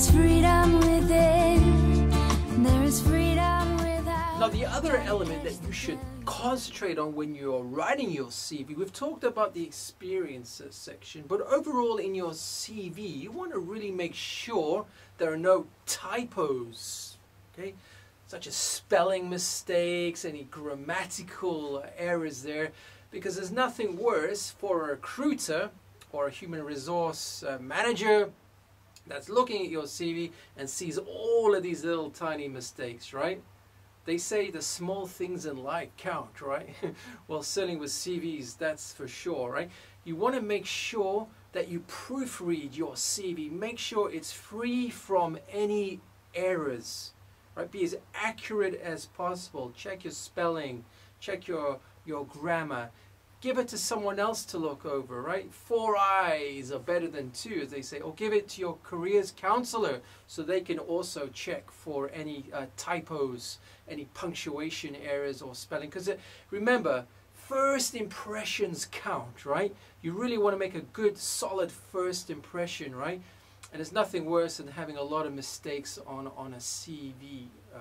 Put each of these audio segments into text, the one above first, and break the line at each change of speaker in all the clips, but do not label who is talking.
is freedom within. There is freedom without.
Now, the other element that you should concentrate on when you're writing your CV, we've talked about the experiences section, but overall in your CV, you want to really make sure there are no typos, okay? Such as spelling mistakes, any grammatical errors there, because there's nothing worse for a recruiter or a human resource uh, manager that's looking at your CV and sees all of these little tiny mistakes, right? They say the small things in life count, right? well, certainly with CVs, that's for sure, right? You want to make sure that you proofread your CV. Make sure it's free from any errors, right? Be as accurate as possible. Check your spelling, check your, your grammar. Give it to someone else to look over, right? Four eyes are better than two, as they say. Or give it to your careers counselor so they can also check for any uh, typos, any punctuation errors or spelling. Because uh, remember, first impressions count, right? You really want to make a good, solid first impression, right? And there's nothing worse than having a lot of mistakes on, on a CV, uh,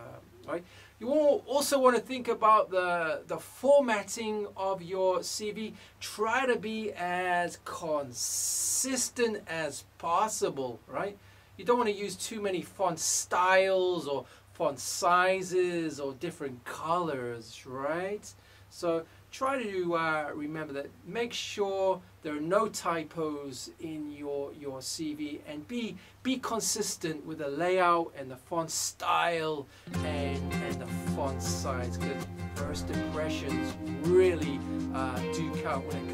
right? You also want to think about the, the formatting of your CV. Try to be as consistent as possible, right? You don't want to use too many font styles or font sizes or different colors, right? So try to uh, remember that. Make sure there are no typos in your, your CV and be, be consistent with the layout and the font style and, and the font size because first impressions really uh, do count when it